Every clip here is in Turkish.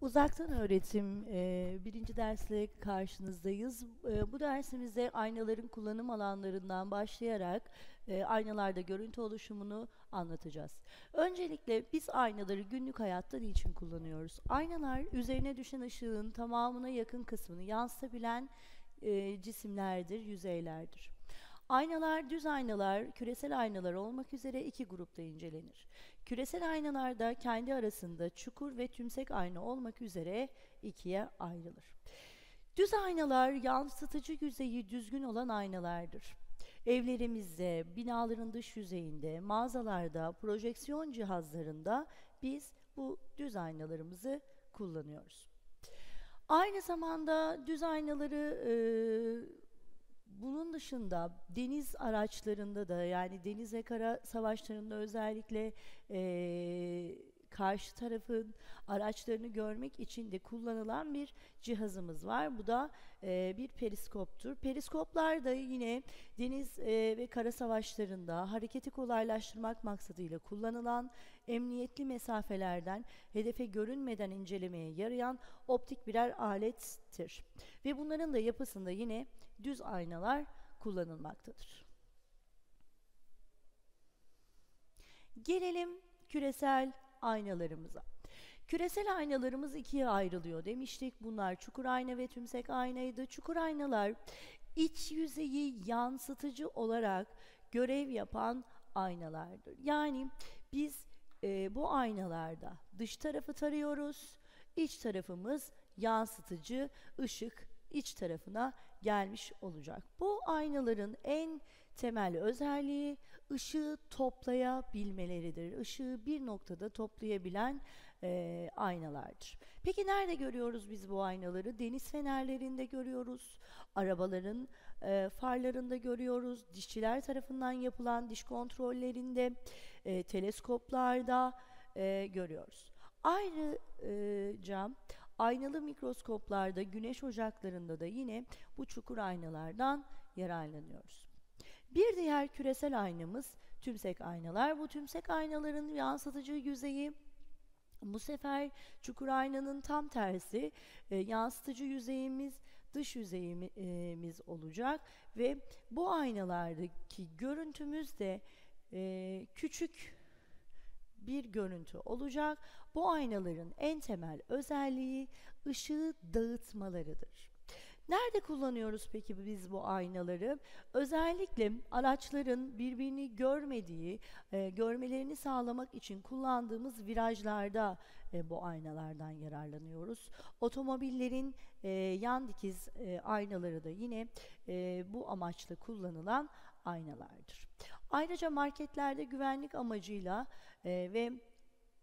Uzaktan öğretim e, birinci dersle karşınızdayız. E, bu dersimizde aynaların kullanım alanlarından başlayarak e, aynalarda görüntü oluşumunu anlatacağız. Öncelikle biz aynaları günlük hayatta niçin kullanıyoruz? Aynalar üzerine düşen ışığın tamamına yakın kısmını yansıtabilen e, cisimlerdir, yüzeylerdir. Aynalar, düz aynalar, küresel aynalar olmak üzere iki grupta incelenir. Küresel aynalarda kendi arasında çukur ve tümsek ayna olmak üzere ikiye ayrılır. Düz aynalar yansıtıcı yüzeyi düzgün olan aynalardır. Evlerimizde, binaların dış yüzeyinde, mağazalarda, projeksiyon cihazlarında biz bu düz aynalarımızı kullanıyoruz. Aynı zamanda düz aynaları e, bunun dışında deniz araçlarında da yani deniz ve kara savaşlarında özellikle e, karşı tarafın araçlarını görmek için de kullanılan bir cihazımız var. Bu da e, bir periskoptur. Periskoplar da yine deniz e, ve kara savaşlarında hareketi kolaylaştırmak maksadıyla kullanılan emniyetli mesafelerden hedefe görünmeden incelemeye yarayan optik birer alettir. Ve bunların da yapısında yine düz aynalar kullanılmaktadır. Gelelim küresel aynalarımıza. Küresel aynalarımız ikiye ayrılıyor demiştik. Bunlar çukur ayna ve tümsek aynaydı. Çukur aynalar iç yüzeyi yansıtıcı olarak görev yapan aynalardır. Yani biz e, bu aynalarda dış tarafı tarıyoruz. İç tarafımız yansıtıcı ışık iç tarafına gelmiş olacak. Bu aynaların en temel özelliği ışığı toplayabilmeleridir. Işığı bir noktada toplayabilen e, aynalardır. Peki nerede görüyoruz biz bu aynaları? Deniz fenerlerinde görüyoruz, arabaların e, farlarında görüyoruz, dişçiler tarafından yapılan diş kontrollerinde, e, teleskoplarda e, görüyoruz. Ayrıca aynalı mikroskoplarda, güneş ocaklarında da yine bu çukur aynalardan yararlanıyoruz. Bir diğer küresel aynamız tümsek aynalar. Bu tümsek aynaların yansıtıcı yüzeyi bu sefer çukur aynanın tam tersi e, yansıtıcı yüzeyimiz dış yüzeyimiz olacak ve bu aynalardaki görüntümüz de e, küçük bir görüntü olacak. Bu aynaların en temel özelliği ışığı dağıtmalarıdır. Nerede kullanıyoruz peki biz bu aynaları? Özellikle araçların birbirini görmediği, e, görmelerini sağlamak için kullandığımız virajlarda e, bu aynalardan yararlanıyoruz. Otomobillerin e, yan dikiz e, aynaları da yine e, bu amaçla kullanılan aynalardır. Ayrıca marketlerde güvenlik amacıyla ve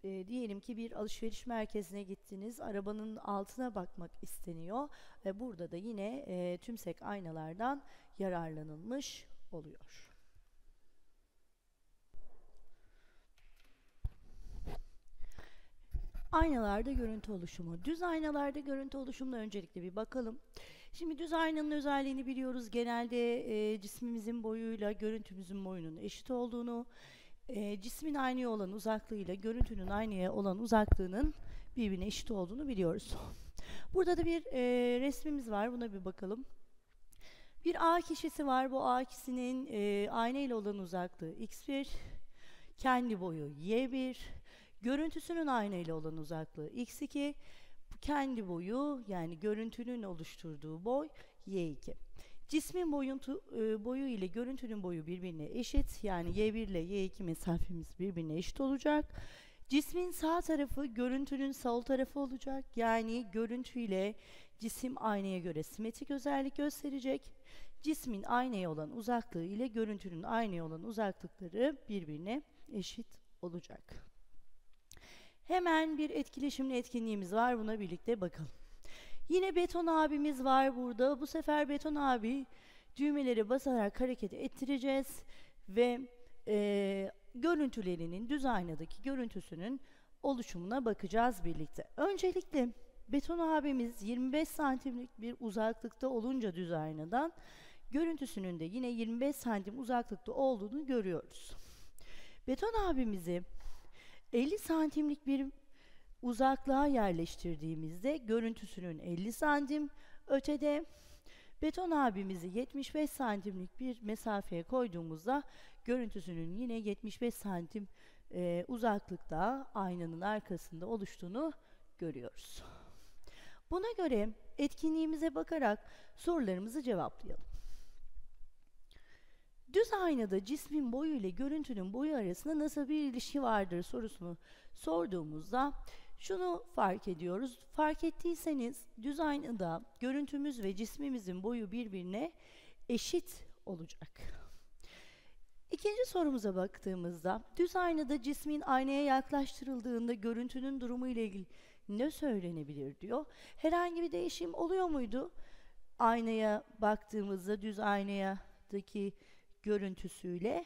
diyelim ki bir alışveriş merkezine gittiniz, arabanın altına bakmak isteniyor. ve burada da yine e, tümsek aynalardan yararlanılmış oluyor. Aynalarda görüntü oluşumu. Düz aynalarda görüntü oluşumuna öncelikle bir bakalım. Şimdi düz aynanın özelliğini biliyoruz. Genelde e, cismimizin boyuyla görüntümüzün boyunun eşit olduğunu, e, cismin aynaya olan uzaklığıyla görüntünün aynaya olan uzaklığının birbirine eşit olduğunu biliyoruz. Burada da bir e, resmimiz var. Buna bir bakalım. Bir A kişisi var. Bu A kişinin e, ayna olan uzaklığı x1, kendi boyu y1, görüntüsünün ayna ile olan uzaklığı x2, kendi boyu yani görüntünün oluşturduğu boy y2. Cismin boyuntu, e, boyu ile görüntünün boyu birbirine eşit. Yani y1 ile y2 mesafemiz birbirine eşit olacak. Cismin sağ tarafı görüntünün sol tarafı olacak. Yani görüntü ile cisim aynaya göre simetrik özellik gösterecek. Cismin aynaya olan uzaklığı ile görüntünün aynaya olan uzaklıkları birbirine eşit olacak. Hemen bir etkileşimli etkinliğimiz var. Buna birlikte bakalım. Yine beton abimiz var burada. Bu sefer beton abi düğmeleri basarak hareket ettireceğiz ve e, görüntülerinin düz aynadaki görüntüsünün oluşumuna bakacağız birlikte. Öncelikle beton abimiz 25 santimlik bir uzaklıkta olunca düz aynadan görüntüsünün de yine 25 santim uzaklıkta olduğunu görüyoruz. Beton abimizi 50 santimlik bir uzaklığa yerleştirdiğimizde görüntüsünün 50 santim ötede beton abimizi 75 santimlik bir mesafeye koyduğumuzda görüntüsünün yine 75 santim e, uzaklıkta aynanın arkasında oluştuğunu görüyoruz. Buna göre etkinliğimize bakarak sorularımızı cevaplayalım. Düz aynada cismin boyu ile görüntünün boyu arasında nasıl bir ilişki vardır sorusunu sorduğumuzda şunu fark ediyoruz. Fark ettiyseniz düz aynada görüntümüz ve cismimizin boyu birbirine eşit olacak. İkinci sorumuza baktığımızda düz aynada cismin aynaya yaklaştırıldığında görüntünün durumu ile ilgili ne söylenebilir diyor. Herhangi bir değişim oluyor muydu? Aynaya baktığımızda düz aynadaki görüntüsüyle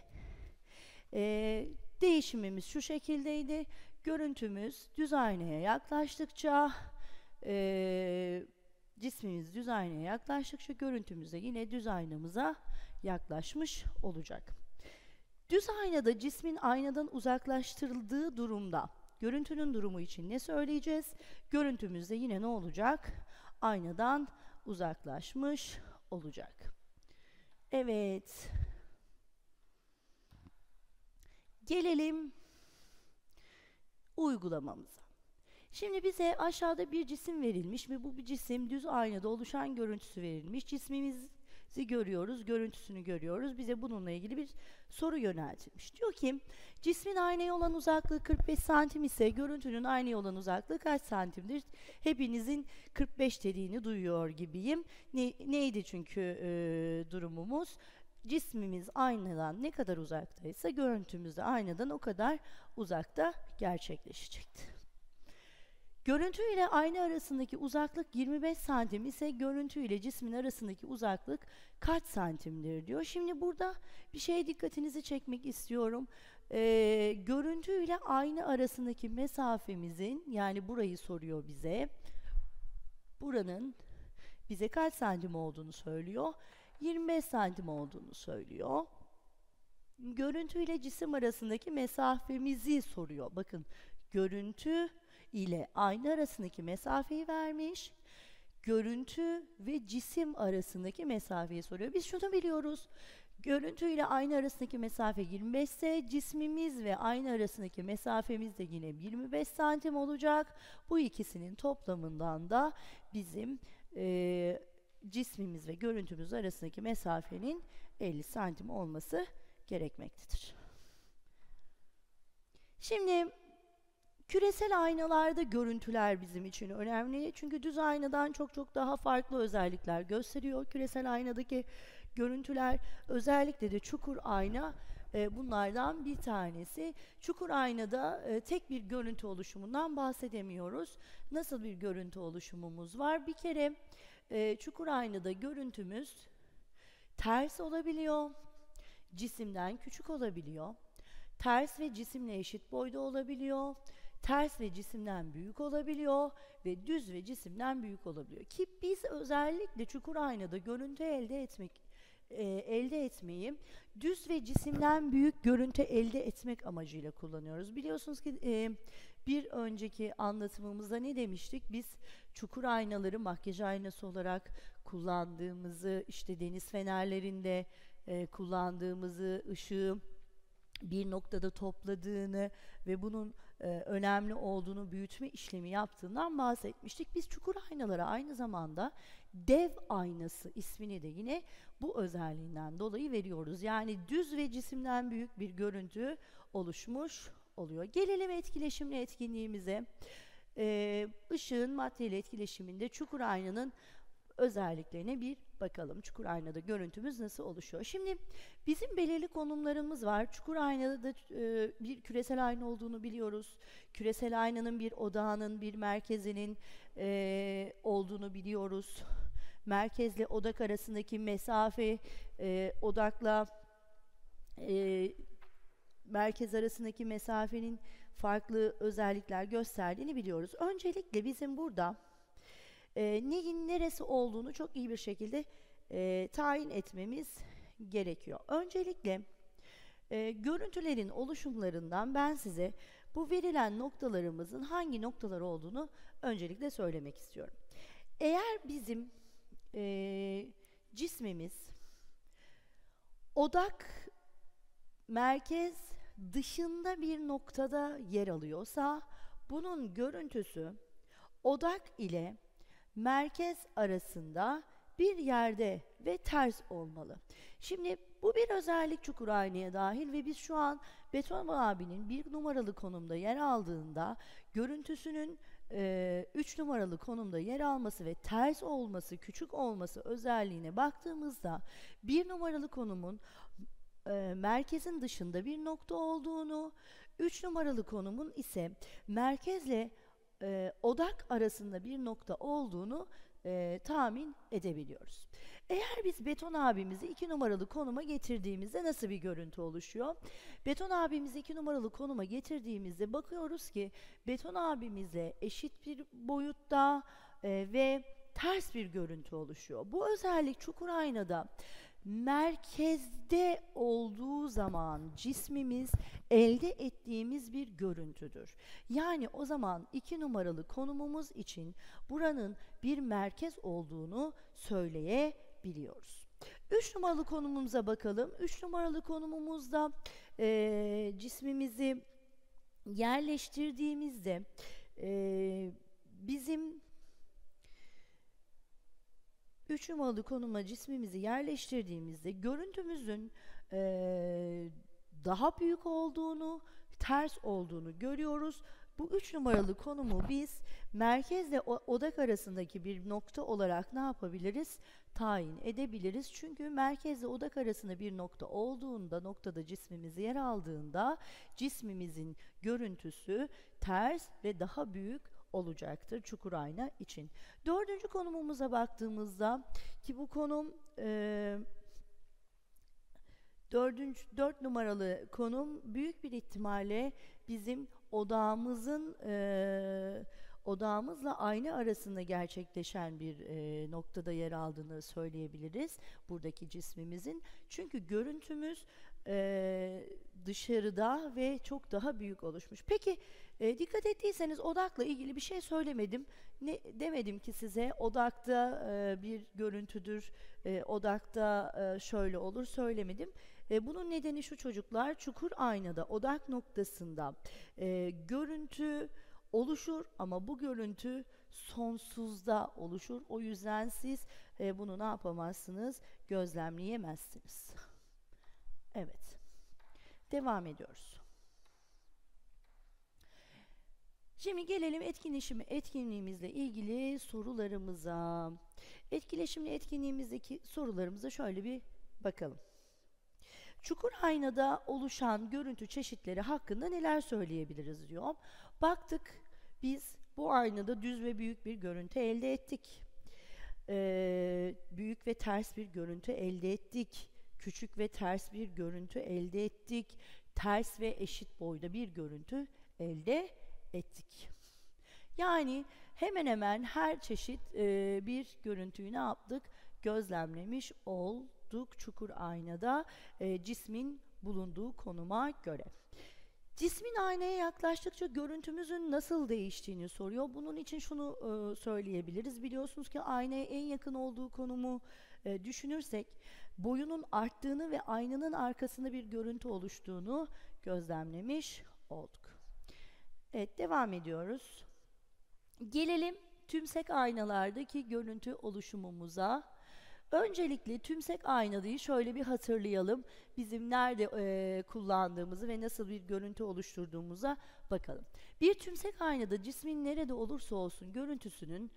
e, değişimimiz şu şekildeydi. Görüntümüz düz aynaya yaklaştıkça e, cismimiz düz aynaya yaklaştıkça görüntümüz de yine düz aynamıza yaklaşmış olacak. Düz aynada cismin aynadan uzaklaştırıldığı durumda görüntünün durumu için ne söyleyeceğiz? Görüntümüz de yine ne olacak? Aynadan uzaklaşmış olacak. Evet. Gelelim uygulamamıza. Şimdi bize aşağıda bir cisim verilmiş ve bu bir cisim düz aynada oluşan görüntüsü verilmiş. Cismimizi görüyoruz, görüntüsünü görüyoruz. Bize bununla ilgili bir soru yöneltilmiş. Diyor ki cismin aynaya olan uzaklığı 45 santim ise görüntünün aynaya olan uzaklığı kaç santimdir? Hepinizin 45 dediğini duyuyor gibiyim. Ne, neydi çünkü e, durumumuz? Cismimiz aynadan ne kadar uzaktaysa görüntümüz de aynadan o kadar uzakta gerçekleşecektir. Görüntü ile ayna arasındaki uzaklık 25 santim ise görüntü ile cismin arasındaki uzaklık kaç santimdir diyor. Şimdi burada bir şeye dikkatinizi çekmek istiyorum. Ee, görüntü ile ayna arasındaki mesafemizin yani burayı soruyor bize. Buranın bize kaç santim olduğunu söylüyor. 25 santim olduğunu söylüyor. Görüntü ile cisim arasındaki mesafemizi soruyor. Bakın görüntü ile ayna arasındaki mesafeyi vermiş. Görüntü ve cisim arasındaki mesafeyi soruyor. Biz şunu biliyoruz. Görüntü ile ayna arasındaki mesafe 25 ise cismimiz ve ayna arasındaki mesafemiz de yine 25 santim olacak. Bu ikisinin toplamından da bizim e, cismimiz ve görüntümüz arasındaki mesafenin 50 santim olması gerekmektedir. Şimdi küresel aynalarda görüntüler bizim için önemli. Çünkü düz aynadan çok çok daha farklı özellikler gösteriyor. Küresel aynadaki görüntüler özellikle de çukur ayna e, bunlardan bir tanesi. Çukur aynada e, tek bir görüntü oluşumundan bahsedemiyoruz. Nasıl bir görüntü oluşumumuz var? Bir kere e, çukur aynada görüntümüz ters olabiliyor, cisimden küçük olabiliyor, ters ve cisimle eşit boyda olabiliyor, ters ve cisimden büyük olabiliyor ve düz ve cisimden büyük olabiliyor. Ki biz özellikle çukur aynada görüntü elde etmek e, elde etmeyi düz ve cisimden büyük görüntü elde etmek amacıyla kullanıyoruz. Biliyorsunuz ki e, bir önceki anlatımımızda ne demiştik? Biz çukur aynaları makyaj aynası olarak kullandığımızı, işte deniz fenerlerinde e, kullandığımızı, ışığı bir noktada topladığını ve bunun e, önemli olduğunu büyütme işlemi yaptığından bahsetmiştik. Biz çukur aynalara aynı zamanda dev aynası ismini de yine bu özelliğinden dolayı veriyoruz. Yani düz ve cisimden büyük bir görüntü oluşmuş oluyor. Gelelim etkileşimli etkinliğimize. Ee, ışığın maddeyle etkileşiminde çukur aynanın özelliklerine bir bakalım. Çukur aynada görüntümüz nasıl oluşuyor? Şimdi bizim belirli konumlarımız var. Çukur aynada da e, bir küresel ayna olduğunu biliyoruz. Küresel aynanın bir odağının, bir merkezinin e, olduğunu biliyoruz. Merkezle odak arasındaki mesafe e, odakla e, merkez arasındaki mesafenin farklı özellikler gösterdiğini biliyoruz. Öncelikle bizim burada e, neyin neresi olduğunu çok iyi bir şekilde e, tayin etmemiz gerekiyor. Öncelikle e, görüntülerin oluşumlarından ben size bu verilen noktalarımızın hangi noktalar olduğunu öncelikle söylemek istiyorum. Eğer bizim e, cismimiz odak merkez dışında bir noktada yer alıyorsa bunun görüntüsü odak ile merkez arasında bir yerde ve ters olmalı. Şimdi bu bir özellik çukur aynaya dahil ve biz şu an Beton abinin bir numaralı konumda yer aldığında görüntüsünün 3 e, numaralı konumda yer alması ve ters olması, küçük olması özelliğine baktığımızda bir numaralı konumun e, merkezin dışında bir nokta olduğunu, 3 numaralı konumun ise merkezle e, odak arasında bir nokta olduğunu e, tahmin edebiliyoruz. Eğer biz beton abimizi iki numaralı konuma getirdiğimizde nasıl bir görüntü oluşuyor? Beton abimizi iki numaralı konuma getirdiğimizde bakıyoruz ki beton abimizle eşit bir boyutta e, ve ters bir görüntü oluşuyor. Bu özellik çukur aynada merkezde olduğu zaman cismimiz elde ettiğimiz bir görüntüdür. Yani o zaman iki numaralı konumumuz için buranın bir merkez olduğunu söyleyebiliyoruz. Üç numaralı konumumuza bakalım. Üç numaralı konumumuzda e, cismimizi yerleştirdiğimizde e, bizim 3 numaralı konuma cismimizi yerleştirdiğimizde görüntümüzün e, daha büyük olduğunu, ters olduğunu görüyoruz. Bu 3 numaralı konumu biz merkezle odak arasındaki bir nokta olarak ne yapabiliriz? Tayin edebiliriz. Çünkü merkezle odak arasında bir nokta olduğunda, noktada cismimiz yer aldığında cismimizin görüntüsü ters ve daha büyük olacaktır çukur ayna için. Dördüncü konumumuza baktığımızda ki bu konum e, dördüncü, dört numaralı konum büyük bir ihtimalle bizim odağımızın e, odağımızla ayna arasında gerçekleşen bir e, noktada yer aldığını söyleyebiliriz buradaki cismimizin. Çünkü görüntümüz e, dışarıda ve çok daha büyük oluşmuş. Peki e, dikkat ettiyseniz odakla ilgili bir şey söylemedim. Ne demedim ki size odakta e, bir görüntüdür, e, odakta e, şöyle olur söylemedim. E, bunun nedeni şu çocuklar çukur aynada odak noktasında e, görüntü oluşur ama bu görüntü sonsuzda oluşur. O yüzden siz e, bunu ne yapamazsınız? Gözlemleyemezsiniz. Evet. Devam ediyoruz. Şimdi gelelim etkileşim etkinliğimizle ilgili sorularımıza. Etkileşimli etkinliğimizdeki sorularımıza şöyle bir bakalım. Çukur aynada oluşan görüntü çeşitleri hakkında neler söyleyebiliriz diyor. Baktık biz bu aynada düz ve büyük bir görüntü elde ettik. Ee, büyük ve ters bir görüntü elde ettik. Küçük ve ters bir görüntü elde ettik. Ters ve eşit boyda bir görüntü elde ettik. Yani hemen hemen her çeşit e, bir görüntüyü ne yaptık? Gözlemlemiş olduk çukur aynada e, cismin bulunduğu konuma göre. Cismin aynaya yaklaştıkça görüntümüzün nasıl değiştiğini soruyor. Bunun için şunu e, söyleyebiliriz. Biliyorsunuz ki aynaya en yakın olduğu konumu e, düşünürsek boyunun arttığını ve aynanın arkasında bir görüntü oluştuğunu gözlemlemiş olduk. Evet devam ediyoruz. Gelelim tümsek aynalardaki görüntü oluşumumuza. Öncelikle tümsek aynalıyı şöyle bir hatırlayalım. Bizim nerede e, kullandığımızı ve nasıl bir görüntü oluşturduğumuza bakalım. Bir tümsek aynada cismin nerede olursa olsun görüntüsünün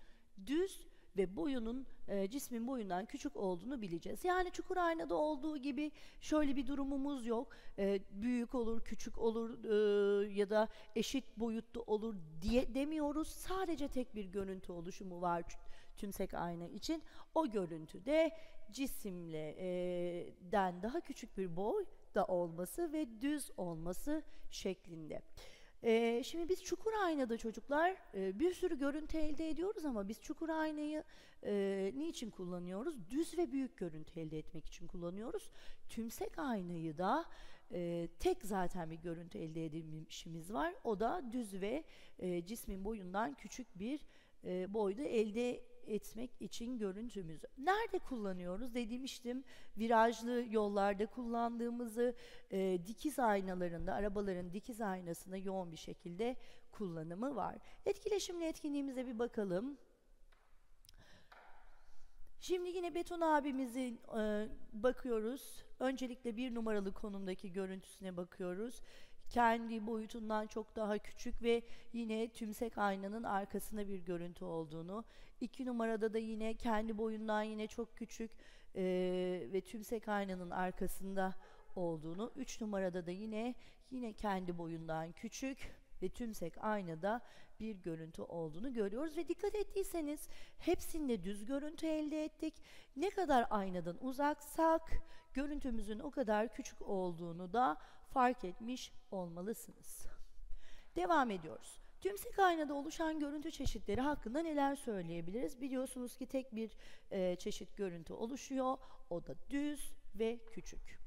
düz ve boyunun e, cismin boyundan küçük olduğunu bileceğiz. Yani çukur aynada olduğu gibi şöyle bir durumumuz yok. E, büyük olur, küçük olur e, ya da eşit boyutlu olur diye demiyoruz. Sadece tek bir görüntü oluşumu var tümsek ayna için. O görüntüde cisimle e, den daha küçük bir boy da olması ve düz olması şeklinde. Ee, şimdi biz çukur aynada çocuklar e, bir sürü görüntü elde ediyoruz ama biz çukur aynayı e, niçin kullanıyoruz? Düz ve büyük görüntü elde etmek için kullanıyoruz. Tümsek aynayı da e, tek zaten bir görüntü elde edilmişimiz var. O da düz ve e, cismin boyundan küçük bir e, boyda elde etmek için görüntümüzü. Nerede kullanıyoruz? Dediğmiştim virajlı yollarda kullandığımızı e, dikiz aynalarında, arabaların dikiz aynasında yoğun bir şekilde kullanımı var. Etkileşimli etkinliğimize bir bakalım. Şimdi yine Beton abimizin e, bakıyoruz. Öncelikle bir numaralı konumdaki görüntüsüne bakıyoruz. Kendi boyutundan çok daha küçük ve yine tümsek aynanın arkasında bir görüntü olduğunu. İki numarada da yine kendi boyundan yine çok küçük e, ve tümsek aynanın arkasında olduğunu. Üç numarada da yine yine kendi boyundan küçük ve tümsek aynada bir görüntü olduğunu görüyoruz ve dikkat ettiyseniz hepsinde düz görüntü elde ettik. Ne kadar aynadan uzaksak görüntümüzün o kadar küçük olduğunu da fark etmiş olmalısınız. Devam ediyoruz. Tümsek aynada oluşan görüntü çeşitleri hakkında neler söyleyebiliriz? Biliyorsunuz ki tek bir e, çeşit görüntü oluşuyor. O da düz ve küçük.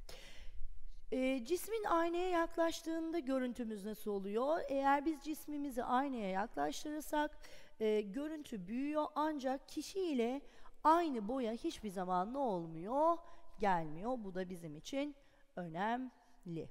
E, cismin aynaya yaklaştığında görüntümüz nasıl oluyor? Eğer biz cismimizi aynaya yaklaştırırsak e, görüntü büyüyor ancak kişi ile aynı boya hiçbir zaman ne olmuyor? Gelmiyor. Bu da bizim için önemli.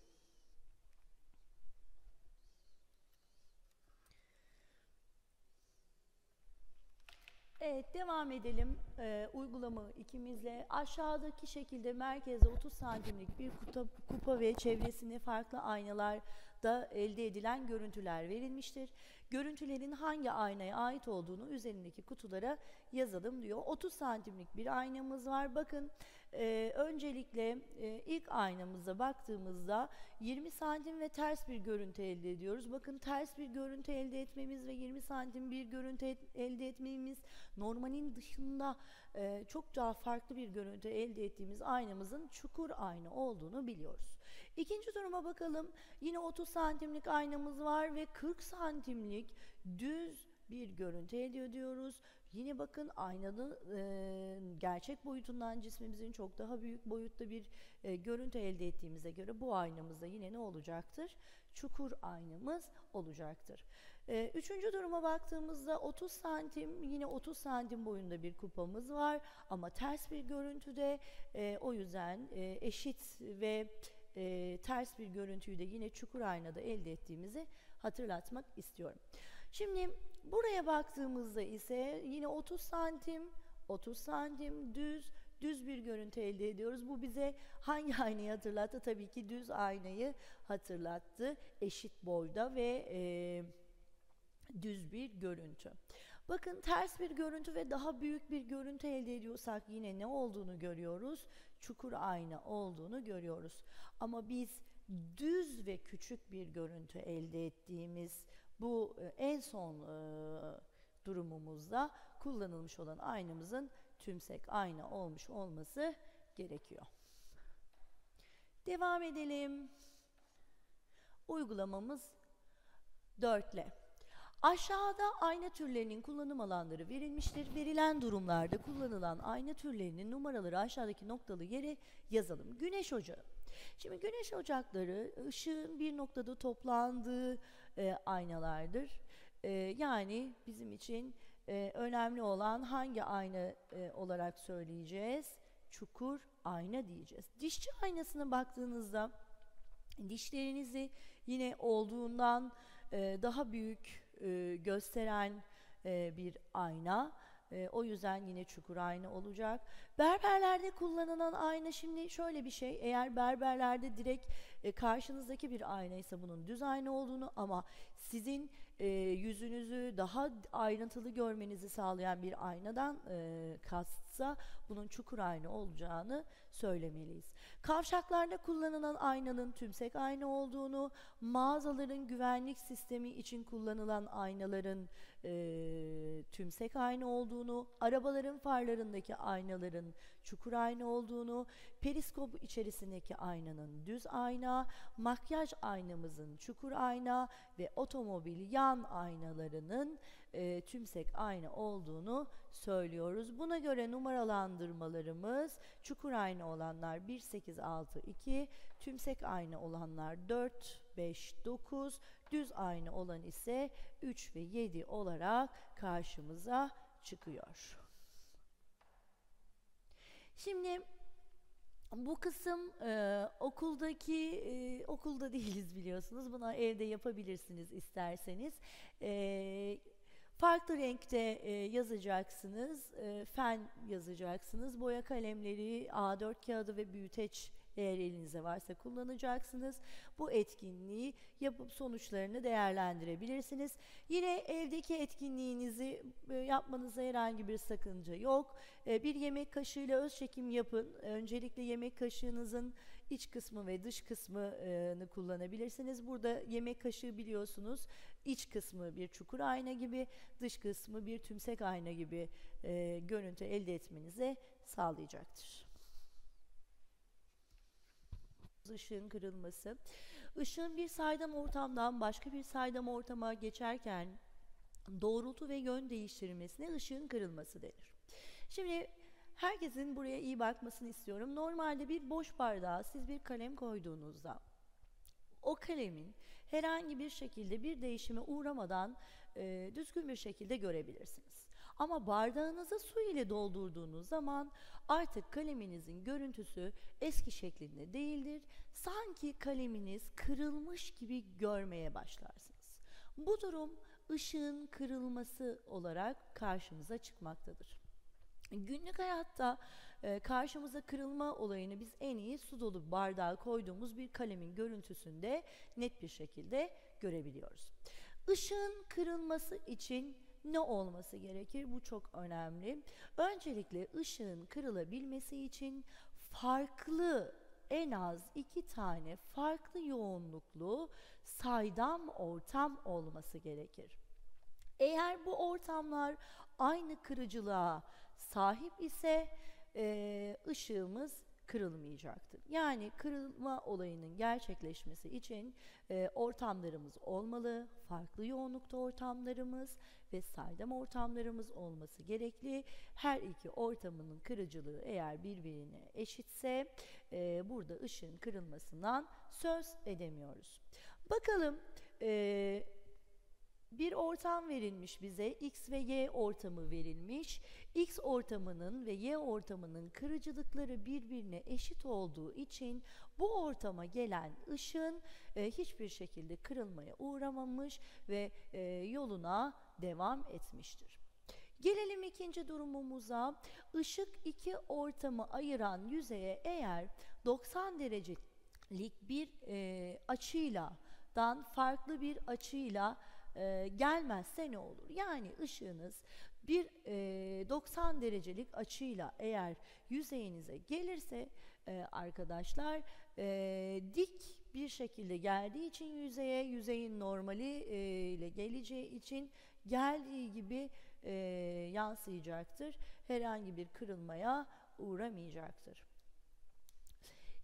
Evet devam edelim ee, uygulama ikimizle. Aşağıdaki şekilde merkezde 30 santimlik bir kupa, kupa ve çevresinde farklı aynalarda elde edilen görüntüler verilmiştir. Görüntülerin hangi aynaya ait olduğunu üzerindeki kutulara yazalım diyor. 30 santimlik bir aynamız var. Bakın e, öncelikle e, ilk aynamıza baktığımızda 20 santim ve ters bir görüntü elde ediyoruz. Bakın ters bir görüntü elde etmemiz ve 20 santim bir görüntü et, elde etmemiz normalin dışında e, çok daha farklı bir görüntü elde ettiğimiz aynamızın çukur ayna olduğunu biliyoruz. İkinci duruma bakalım. Yine 30 santimlik aynamız var ve 40 santimlik düz bir görüntü elde ediyoruz. Yine bakın aynanın e, gerçek boyutundan cismimizin çok daha büyük boyutta bir e, görüntü elde ettiğimize göre bu aynamızda yine ne olacaktır? Çukur aynamız olacaktır. E, üçüncü duruma baktığımızda 30 santim yine 30 santim boyunda bir kupamız var ama ters bir görüntüde e, o yüzden e, eşit ve e, ters bir görüntüyü de yine çukur aynada elde ettiğimizi hatırlatmak istiyorum. Şimdi buraya baktığımızda ise yine 30 santim, 30 santim düz, düz bir görüntü elde ediyoruz. Bu bize hangi aynayı hatırlattı? Tabii ki düz aynayı hatırlattı. Eşit boyda ve e, düz bir görüntü. Bakın ters bir görüntü ve daha büyük bir görüntü elde ediyorsak yine ne olduğunu görüyoruz? Çukur ayna olduğunu görüyoruz. Ama biz düz ve küçük bir görüntü elde ettiğimiz bu e, en son e, durumumuzda kullanılmış olan aynamızın tümsek ayna olmuş olması gerekiyor. Devam edelim. Uygulamamız dörtle. Aşağıda ayna türlerinin kullanım alanları verilmiştir. Verilen durumlarda kullanılan ayna türlerinin numaraları aşağıdaki noktalı yere yazalım. Güneş ocağı. Şimdi güneş ocakları ışığın bir noktada toplandığı e, aynalardır. E, yani bizim için e, önemli olan hangi ayna e, olarak söyleyeceğiz? Çukur ayna diyeceğiz. Dişçi aynasına baktığınızda dişlerinizi yine olduğundan e, daha büyük e, gösteren e, bir ayna. E, o yüzden yine çukur ayna olacak. Berberlerde kullanılan ayna şimdi şöyle bir şey. Eğer berberlerde direkt e, karşınızdaki bir ayna ise bunun düz ayna olduğunu ama sizin e, yüzünüzü daha ayrıntılı görmenizi sağlayan bir aynadan e, kastsa bunun çukur ayna olacağını söylemeliyiz. Kavşaklarda kullanılan aynanın tümsek ayna olduğunu, mağazaların güvenlik sistemi için kullanılan aynaların e, tümsek ayna olduğunu, arabaların farlarındaki aynaların çukur ayna olduğunu, periskop içerisindeki aynanın düz ayna, makyaj aynamızın çukur ayna ve otomobil yan aynalarının e, tümsek aynı olduğunu söylüyoruz. Buna göre numaralandırmalarımız çukur aynı olanlar 1, 8, 6, 2, tümsek aynı olanlar 4, 5, 9, düz aynı olan ise 3 ve 7 olarak karşımıza çıkıyor. Şimdi bu kısım e, okuldaki e, okulda değiliz biliyorsunuz. Bunu evde yapabilirsiniz isterseniz. E, farklı renkte e, yazacaksınız. E, fen yazacaksınız. Boya kalemleri, A4 kağıdı ve büyüteç eğer elinize varsa kullanacaksınız. Bu etkinliği yapıp sonuçlarını değerlendirebilirsiniz. Yine evdeki etkinliğinizi e, yapmanıza herhangi bir sakınca yok. E, bir yemek kaşığıyla öz çekim yapın. Öncelikle yemek kaşığınızın iç kısmı ve dış kısmını kullanabilirsiniz. Burada yemek kaşığı biliyorsunuz iç kısmı bir çukur ayna gibi, dış kısmı bir tümsek ayna gibi e, görüntü elde etmenize sağlayacaktır. Işığın kırılması. Işığın bir saydam ortamdan başka bir saydam ortama geçerken doğrultu ve yön değiştirmesine ışığın kırılması denir. Şimdi herkesin buraya iyi bakmasını istiyorum. Normalde bir boş bardağa siz bir kalem koyduğunuzda o kalemin herhangi bir şekilde bir değişime uğramadan e, düzgün bir şekilde görebilirsiniz. Ama bardağınızı su ile doldurduğunuz zaman artık kaleminizin görüntüsü eski şeklinde değildir. Sanki kaleminiz kırılmış gibi görmeye başlarsınız. Bu durum ışığın kırılması olarak karşımıza çıkmaktadır. Günlük hayatta e, karşımıza kırılma olayını biz en iyi su dolu bardağa koyduğumuz bir kalemin görüntüsünde net bir şekilde görebiliyoruz. Işığın kırılması için ne olması gerekir? Bu çok önemli. Öncelikle ışığın kırılabilmesi için farklı en az iki tane farklı yoğunluklu saydam ortam olması gerekir. Eğer bu ortamlar aynı kırıcılığa sahip ise ışığımız kırılmayacaktır. Yani kırılma olayının gerçekleşmesi için e, ortamlarımız olmalı, farklı yoğunlukta ortamlarımız ve saydam ortamlarımız olması gerekli. Her iki ortamının kırıcılığı eğer birbirine eşitse e, burada ışığın kırılmasından söz edemiyoruz. Bakalım e, bir ortam verilmiş bize x ve y ortamı verilmiş. x ortamının ve y ortamının kırıcılıkları birbirine eşit olduğu için bu ortama gelen ışın e, hiçbir şekilde kırılmaya uğramamış ve e, yoluna devam etmiştir. Gelelim ikinci durumumuza. Işık iki ortamı ayıran yüzeye eğer 90 derecelik bir e, açıyla dan farklı bir açıyla e, gelmezse ne olur? Yani ışığınız bir e, 90 derecelik açıyla eğer yüzeyinize gelirse e, arkadaşlar e, dik bir şekilde geldiği için yüzeye yüzeyin normali e, ile geleceği için geldiği gibi e, yansıyacaktır. Herhangi bir kırılmaya uğramayacaktır.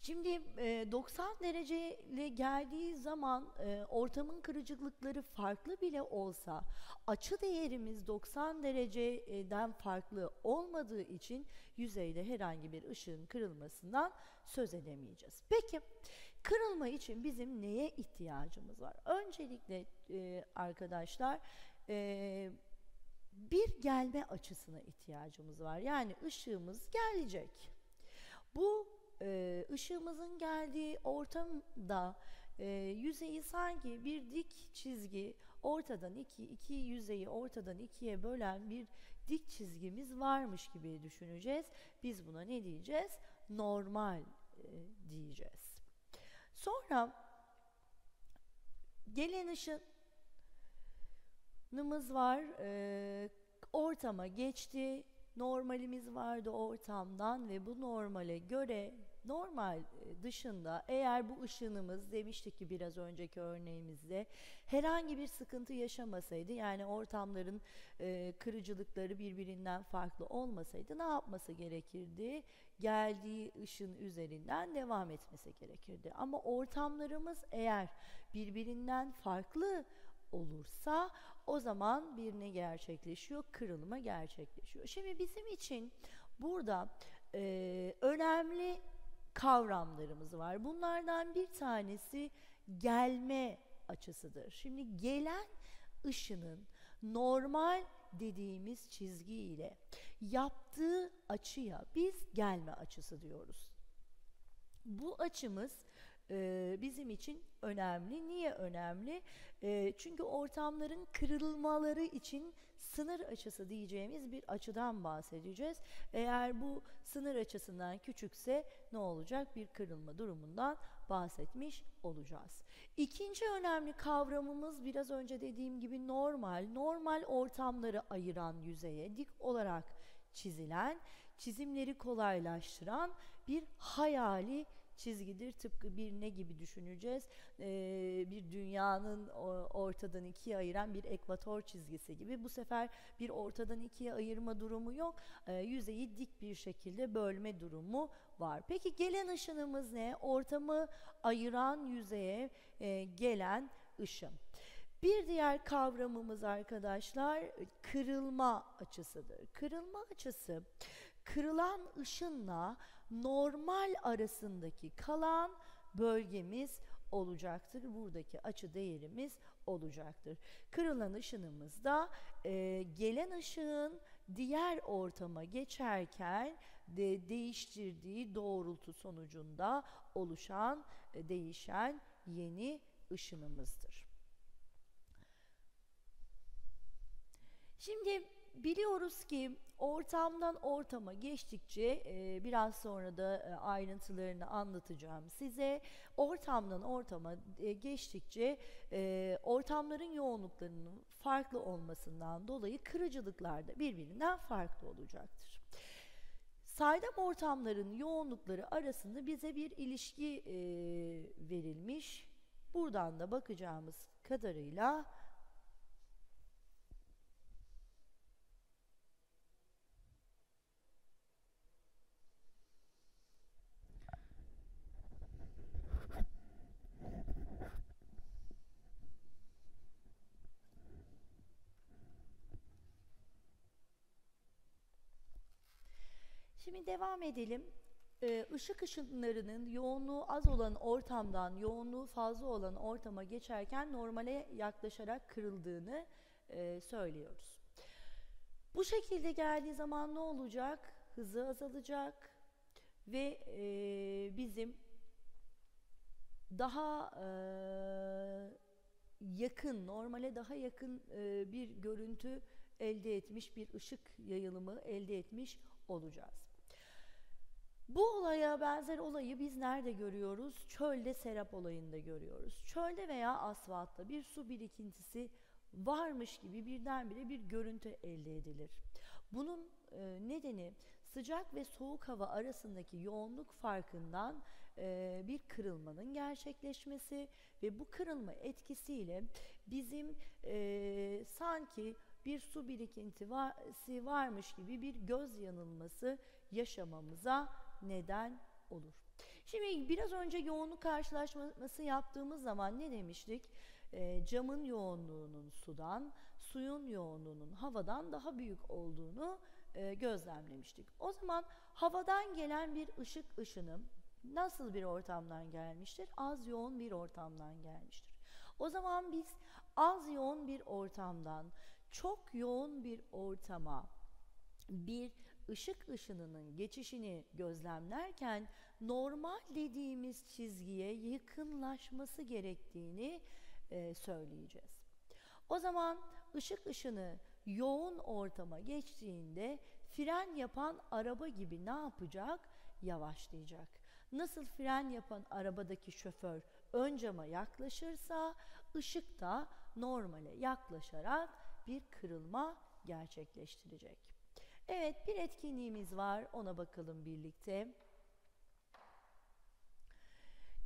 Şimdi e, 90 dereceyle geldiği zaman e, ortamın kırıcılıkları farklı bile olsa açı değerimiz 90 dereceden farklı olmadığı için yüzeyde herhangi bir ışığın kırılmasından söz edemeyeceğiz. Peki kırılma için bizim neye ihtiyacımız var? Öncelikle e, arkadaşlar e, bir gelme açısına ihtiyacımız var. Yani ışığımız gelecek. Bu e, ışığımızın geldiği ortamda e, yüzeyi sanki bir dik çizgi ortadan iki, iki yüzeyi ortadan ikiye bölen bir dik çizgimiz varmış gibi düşüneceğiz. Biz buna ne diyeceğiz? Normal e, diyeceğiz. Sonra gelen ışınımız var. E, ortama geçti. Normalimiz vardı ortamdan ve bu normale göre normal e, dışında eğer bu ışınımız demiştik ki biraz önceki örneğimizde herhangi bir sıkıntı yaşamasaydı yani ortamların e, kırıcılıkları birbirinden farklı olmasaydı ne yapması gerekirdi? Geldiği ışın üzerinden devam etmesi gerekirdi. Ama ortamlarımız eğer birbirinden farklı olursa o zaman bir ne gerçekleşiyor? Kırılma gerçekleşiyor. Şimdi bizim için burada e, önemli kavramlarımız var. Bunlardan bir tanesi gelme açısıdır. Şimdi gelen ışının normal dediğimiz çizgi ile yaptığı açıya biz gelme açısı diyoruz. Bu açımız e, bizim için önemli. Niye önemli? E, çünkü ortamların kırılmaları için sınır açısı diyeceğimiz bir açıdan bahsedeceğiz. Eğer bu sınır açısından küçükse ne olacak? Bir kırılma durumundan bahsetmiş olacağız. İkinci önemli kavramımız biraz önce dediğim gibi normal. Normal ortamları ayıran yüzeye dik olarak çizilen, çizimleri kolaylaştıran bir hayali çizgidir. Tıpkı bir ne gibi düşüneceğiz? Ee, bir dünyanın ortadan ikiye ayıran bir ekvator çizgisi gibi. Bu sefer bir ortadan ikiye ayırma durumu yok. Ee, yüzeyi dik bir şekilde bölme durumu var. Peki gelen ışınımız ne? Ortamı ayıran yüzeye e, gelen ışın. Bir diğer kavramımız arkadaşlar kırılma açısıdır. Kırılma açısı kırılan ışınla normal arasındaki kalan bölgemiz olacaktır. Buradaki açı değerimiz olacaktır. Kırılan ışınımız da e, gelen ışığın diğer ortama geçerken de değiştirdiği doğrultu sonucunda oluşan e, değişen yeni ışınımızdır. Şimdi biliyoruz ki ortamdan ortama geçtikçe e, biraz sonra da e, ayrıntılarını anlatacağım size. Ortamdan ortama e, geçtikçe ortamların yoğunluklarının farklı olmasından dolayı kırıcılıklar da birbirinden farklı olacaktır. Saydam ortamların yoğunlukları arasında bize bir ilişki verilmiş. Buradan da bakacağımız kadarıyla Şimdi devam edelim. Ee, ışık ışınlarının yoğunluğu az olan ortamdan yoğunluğu fazla olan ortama geçerken normale yaklaşarak kırıldığını e, söylüyoruz. Bu şekilde geldiği zaman ne olacak? Hızı azalacak ve e, bizim daha e, yakın, normale daha yakın e, bir görüntü elde etmiş, bir ışık yayılımı elde etmiş olacağız. Benzer olayı biz nerede görüyoruz? Çölde serap olayında görüyoruz. Çölde veya asfaltta bir su birikintisi varmış gibi birdenbire bir görüntü elde edilir. Bunun e, nedeni sıcak ve soğuk hava arasındaki yoğunluk farkından e, bir kırılmanın gerçekleşmesi ve bu kırılma etkisiyle bizim e, sanki bir su birikintisi varmış gibi bir göz yanılması yaşamamıza neden olur. Şimdi biraz önce yoğunluk karşılaşması yaptığımız zaman ne demiştik? E, camın yoğunluğunun sudan, suyun yoğunluğunun havadan daha büyük olduğunu e, gözlemlemiştik. O zaman havadan gelen bir ışık ışınım nasıl bir ortamdan gelmiştir? Az yoğun bir ortamdan gelmiştir. O zaman biz az yoğun bir ortamdan çok yoğun bir ortama bir ışık ışınının geçişini gözlemlerken normal dediğimiz çizgiye yakınlaşması gerektiğini e, söyleyeceğiz. O zaman ışık ışını yoğun ortama geçtiğinde fren yapan araba gibi ne yapacak? Yavaşlayacak. Nasıl fren yapan arabadaki şoför ön cama yaklaşırsa ışık da normale yaklaşarak bir kırılma gerçekleştirecek. Evet bir etkinliğimiz var ona bakalım birlikte.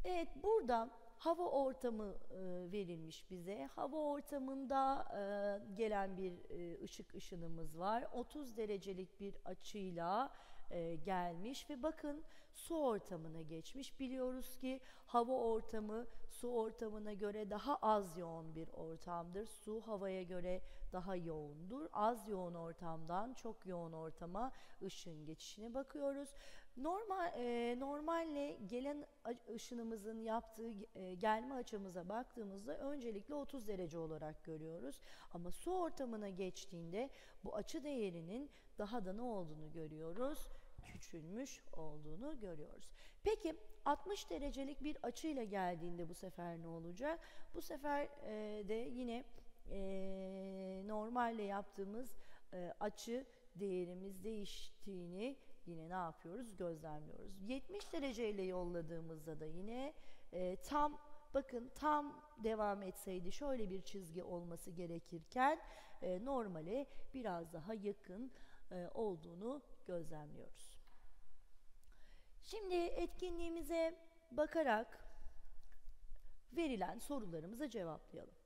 Evet burada hava ortamı e, verilmiş bize. Hava ortamında e, gelen bir e, ışık ışınımız var. 30 derecelik bir açıyla gelmiş ve bakın su ortamına geçmiş. Biliyoruz ki hava ortamı su ortamına göre daha az yoğun bir ortamdır. Su havaya göre daha yoğundur. Az yoğun ortamdan çok yoğun ortama ışığın geçişine bakıyoruz. Normal e, normalle gelen ışınımızın yaptığı e, gelme açımıza baktığımızda öncelikle 30 derece olarak görüyoruz. Ama su ortamına geçtiğinde bu açı değerinin daha da ne olduğunu görüyoruz? küçülmüş olduğunu görüyoruz. Peki 60 derecelik bir açıyla geldiğinde bu sefer ne olacak? Bu sefer e, de yine e, normalle yaptığımız e, açı değerimiz değiştiğini yine ne yapıyoruz? Gözlemliyoruz. 70 dereceyle yolladığımızda da yine e, tam bakın tam devam etseydi şöyle bir çizgi olması gerekirken e, normale biraz daha yakın e, olduğunu gözlemliyoruz. Şimdi etkinliğimize bakarak verilen sorularımıza cevaplayalım.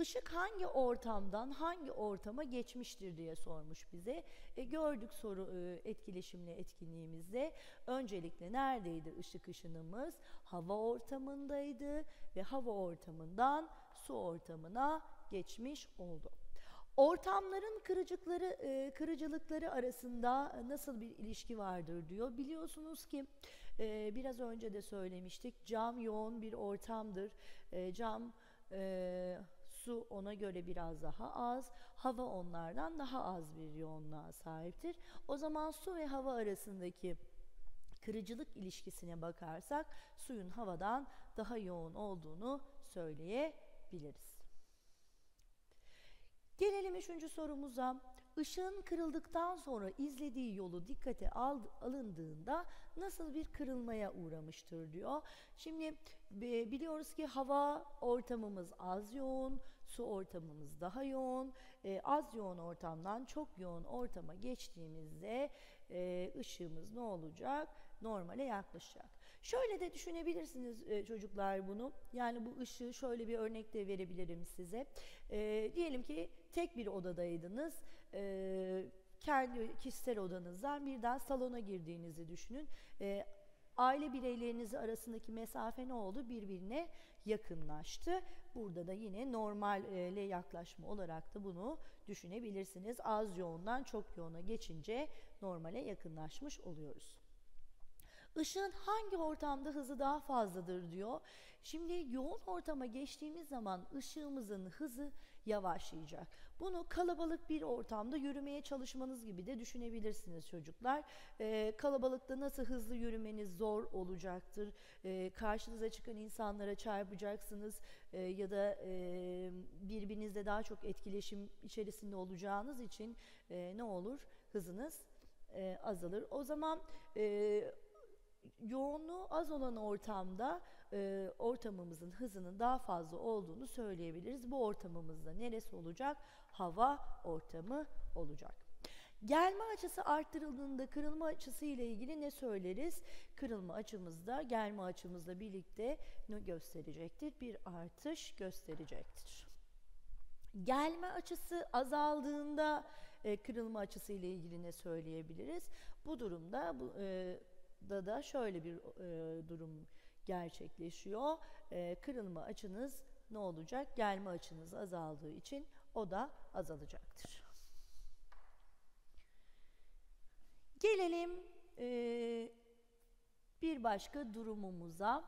Işık hangi ortamdan hangi ortama geçmiştir diye sormuş bize. E, gördük soru e, etkileşimli etkinliğimizde. Öncelikle neredeydi ışık ışınımız? Hava ortamındaydı ve hava ortamından su ortamına geçmiş oldu. Ortamların kırıcıkları, e, kırıcılıkları arasında nasıl bir ilişki vardır diyor. Biliyorsunuz ki e, biraz önce de söylemiştik cam yoğun bir ortamdır. E, cam su ona göre biraz daha az, hava onlardan daha az bir yoğunluğa sahiptir. O zaman su ve hava arasındaki kırıcılık ilişkisine bakarsak suyun havadan daha yoğun olduğunu söyleyebiliriz. Gelelim üçüncü sorumuza. Işığın kırıldıktan sonra izlediği yolu dikkate al, alındığında nasıl bir kırılmaya uğramıştır diyor. Şimdi biliyoruz ki hava ortamımız az yoğun, su ortamımız daha yoğun. E, az yoğun ortamdan çok yoğun ortama geçtiğimizde e, ışığımız ne olacak? Normale yaklaşacak. Şöyle de düşünebilirsiniz e, çocuklar bunu. Yani bu ışığı şöyle bir örnek de verebilirim size. E, diyelim ki tek bir odadaydınız. E, kendi kişisel odanızdan birden salona girdiğinizi düşünün. E, aile bireylerinizi arasındaki mesafe ne oldu? Birbirine yakınlaştı. Burada da yine normale yaklaşma olarak da bunu düşünebilirsiniz. Az yoğundan çok yoğuna geçince normale yakınlaşmış oluyoruz. Işığın hangi ortamda hızı daha fazladır diyor. Şimdi yoğun ortama geçtiğimiz zaman ışığımızın hızı yavaşlayacak. Bunu kalabalık bir ortamda yürümeye çalışmanız gibi de düşünebilirsiniz çocuklar. Ee, kalabalıkta nasıl hızlı yürümeniz zor olacaktır. Ee, karşınıza çıkan insanlara çarpacaksınız ee, ya da e, birbirinizle daha çok etkileşim içerisinde olacağınız için e, ne olur? Hızınız e, azalır. O zaman e, yoğunluğu az olan ortamda e, ortamımızın hızının daha fazla olduğunu söyleyebiliriz. Bu ortamımızda neresi olacak? Hava ortamı olacak. Gelme açısı arttırıldığında kırılma açısı ile ilgili ne söyleriz? Kırılma açımızda gelme açımızla birlikte ne gösterecektir? Bir artış gösterecektir. Gelme açısı azaldığında e, kırılma açısı ile ilgili ne söyleyebiliriz? Bu durumda bu e, da da şöyle bir e, durum gerçekleşiyor. E, kırılma açınız ne olacak? Gelme açınız azaldığı için o da azalacaktır. Gelelim e, bir başka durumumuza.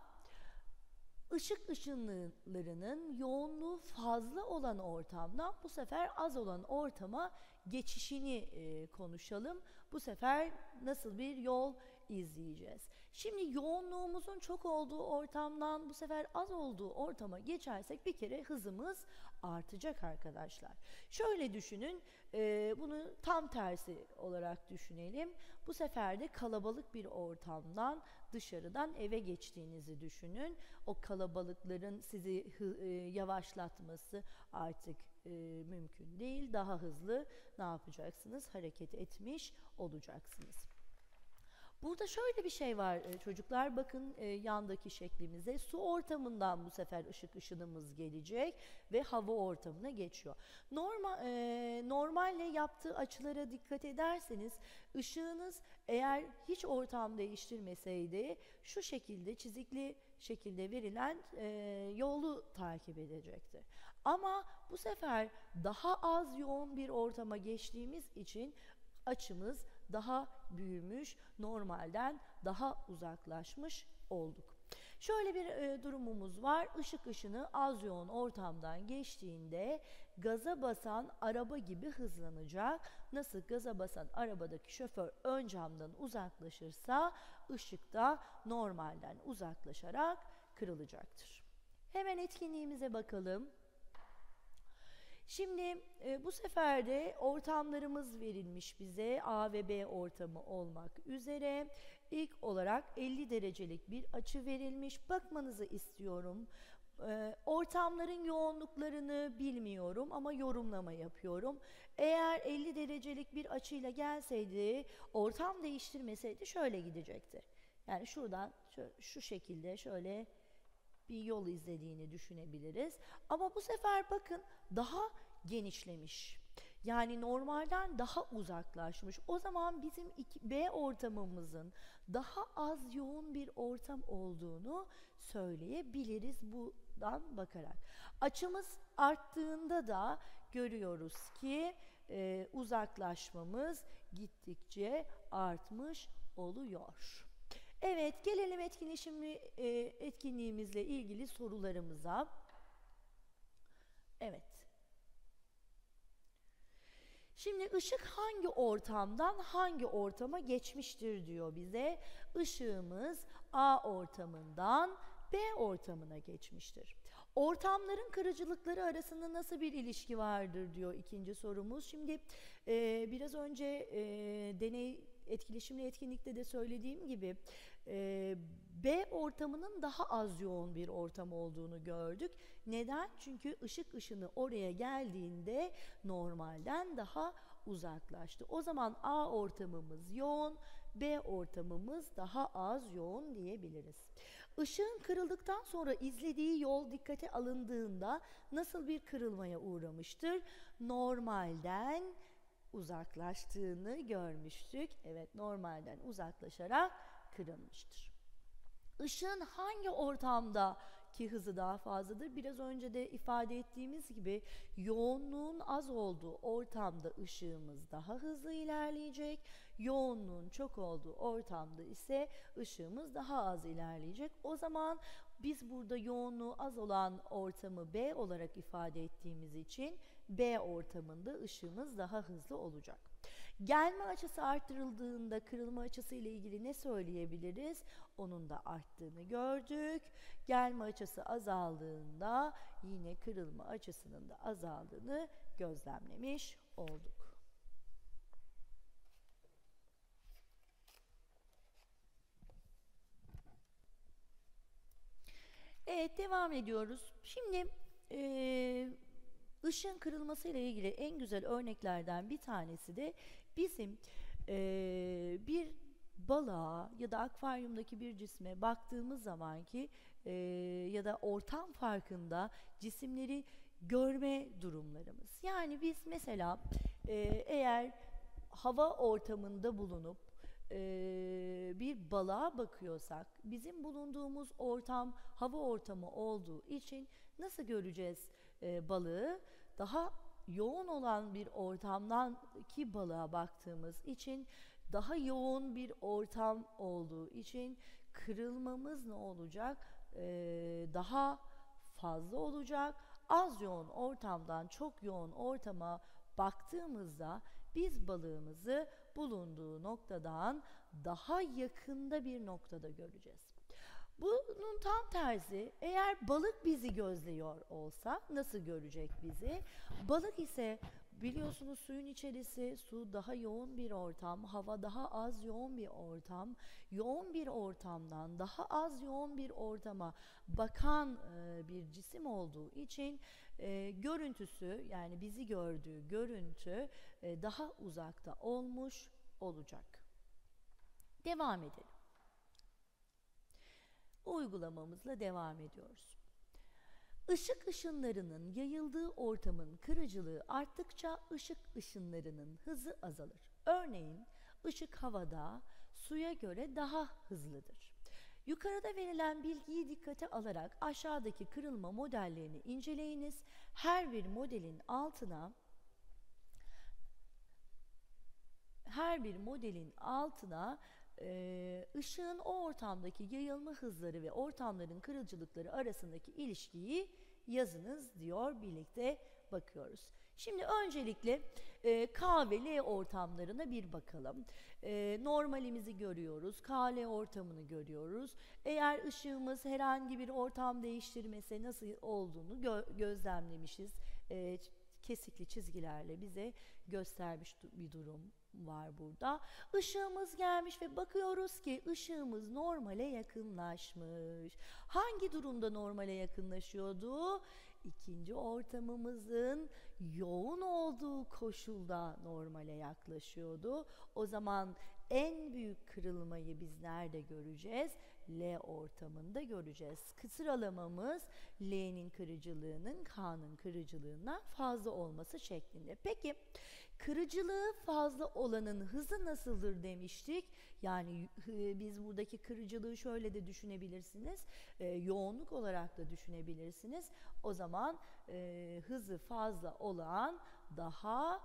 Işık ışınlarının yoğunluğu fazla olan ortamdan bu sefer az olan ortama geçişini e, konuşalım. Bu sefer nasıl bir yol izleyeceğiz. Şimdi yoğunluğumuzun çok olduğu ortamdan bu sefer az olduğu ortama geçersek bir kere hızımız artacak arkadaşlar. Şöyle düşünün e, bunu tam tersi olarak düşünelim. Bu sefer de kalabalık bir ortamdan dışarıdan eve geçtiğinizi düşünün. O kalabalıkların sizi e, yavaşlatması artık e, mümkün değil. Daha hızlı ne yapacaksınız? Hareket etmiş olacaksınız. Burada şöyle bir şey var e, çocuklar bakın e, yandaki şeklimize su ortamından bu sefer ışık ışınımız gelecek ve hava ortamına geçiyor. Normal e, normal normalle yaptığı açılara dikkat ederseniz ışığınız eğer hiç ortam değiştirmeseydi şu şekilde çizikli şekilde verilen yolu takip edecekti. Ama bu sefer daha az yoğun bir ortama geçtiğimiz için açımız daha büyümüş, normalden daha uzaklaşmış olduk. Şöyle bir e, durumumuz var. Işık ışını az yoğun ortamdan geçtiğinde gaza basan araba gibi hızlanacak. Nasıl gaza basan arabadaki şoför ön camdan uzaklaşırsa ışık da normalden uzaklaşarak kırılacaktır. Hemen etkinliğimize bakalım. Şimdi e, bu sefer de ortamlarımız verilmiş bize A ve B ortamı olmak üzere. İlk olarak 50 derecelik bir açı verilmiş. Bakmanızı istiyorum. E, ortamların yoğunluklarını bilmiyorum ama yorumlama yapıyorum. Eğer 50 derecelik bir açıyla gelseydi, ortam değiştirmeseydi şöyle gidecekti. Yani şuradan şu, şu şekilde şöyle bir yol izlediğini düşünebiliriz. Ama bu sefer bakın daha genişlemiş. Yani normalden daha uzaklaşmış. O zaman bizim B ortamımızın daha az yoğun bir ortam olduğunu söyleyebiliriz buradan bakarak. Açımız arttığında da görüyoruz ki e, uzaklaşmamız gittikçe artmış oluyor. Evet, gelelim etkinliğimizle, etkinliğimizle ilgili sorularımıza. Evet. Şimdi ışık hangi ortamdan hangi ortama geçmiştir diyor bize. Işığımız A ortamından B ortamına geçmiştir. Ortamların kırıcılıkları arasında nasıl bir ilişki vardır diyor ikinci sorumuz. Şimdi e, biraz önce e, deney etkileşimli etkinlikte de söylediğim gibi e, B ortamının daha az yoğun bir ortam olduğunu gördük. Neden? Çünkü ışık ışını oraya geldiğinde normalden daha uzaklaştı. O zaman A ortamımız yoğun, B ortamımız daha az yoğun diyebiliriz. Işığın kırıldıktan sonra izlediği yol dikkate alındığında nasıl bir kırılmaya uğramıştır? Normalden uzaklaştığını görmüştük. Evet normalden uzaklaşarak kırılmıştır. Işığın hangi ortamda ki hızı daha fazladır? Biraz önce de ifade ettiğimiz gibi yoğunluğun az olduğu ortamda ışığımız daha hızlı ilerleyecek. Yoğunluğun çok olduğu ortamda ise ışığımız daha az ilerleyecek. O zaman biz burada yoğunluğu az olan ortamı B olarak ifade ettiğimiz için B ortamında ışığımız daha hızlı olacak. Gelme açısı arttırıldığında kırılma açısı ile ilgili ne söyleyebiliriz? Onun da arttığını gördük. Gelme açısı azaldığında yine kırılma açısının da azaldığını gözlemlemiş olduk. Evet devam ediyoruz. Şimdi e, ışın kırılması ile ilgili en güzel örneklerden bir tanesi de bizim e, bir balığa ya da akvaryumdaki bir cisme baktığımız zaman ki e, ya da ortam farkında cisimleri görme durumlarımız. Yani biz mesela e, eğer hava ortamında bulunup e, bir balığa bakıyorsak bizim bulunduğumuz ortam hava ortamı olduğu için nasıl göreceğiz e, balığı? Daha yoğun olan bir ortamdan ki balığa baktığımız için daha yoğun bir ortam olduğu için kırılmamız ne olacak? Ee, daha fazla olacak. Az yoğun ortamdan çok yoğun ortama baktığımızda biz balığımızı bulunduğu noktadan daha yakında bir noktada göreceğiz. Bunun tam tersi eğer balık bizi gözlüyor olsa nasıl görecek bizi? Balık ise biliyorsunuz suyun içerisi su daha yoğun bir ortam, hava daha az yoğun bir ortam. Yoğun bir ortamdan daha az yoğun bir ortama bakan e, bir cisim olduğu için e, görüntüsü yani bizi gördüğü görüntü e, daha uzakta olmuş olacak. Devam edelim uygulamamızla devam ediyoruz. Işık ışınlarının yayıldığı ortamın kırıcılığı arttıkça ışık ışınlarının hızı azalır. Örneğin ışık havada suya göre daha hızlıdır. Yukarıda verilen bilgiyi dikkate alarak aşağıdaki kırılma modellerini inceleyiniz. Her bir modelin altına her bir modelin altına e, ışığın o ortamdaki yayılma hızları ve ortamların kırıcılıkları arasındaki ilişkiyi yazınız diyor birlikte bakıyoruz. Şimdi öncelikle e, K ve L ortamlarına bir bakalım. E, normalimizi görüyoruz, KL ortamını görüyoruz. Eğer ışığımız herhangi bir ortam değiştirmese nasıl olduğunu gö gözlemlemişiz. E, kesikli çizgilerle bize göstermiş bir durum var burada. Işığımız gelmiş ve bakıyoruz ki ışığımız normale yakınlaşmış. Hangi durumda normale yakınlaşıyordu? İkinci ortamımızın yoğun olduğu koşulda normale yaklaşıyordu. O zaman en büyük kırılmayı biz nerede göreceğiz? L ortamında göreceğiz. Sıralamamız L'nin kırıcılığının K'nın kırıcılığından fazla olması şeklinde. Peki kırıcılığı fazla olanın hızı nasıldır demiştik. Yani biz buradaki kırıcılığı şöyle de düşünebilirsiniz. E, yoğunluk olarak da düşünebilirsiniz. O zaman e, hızı fazla olan daha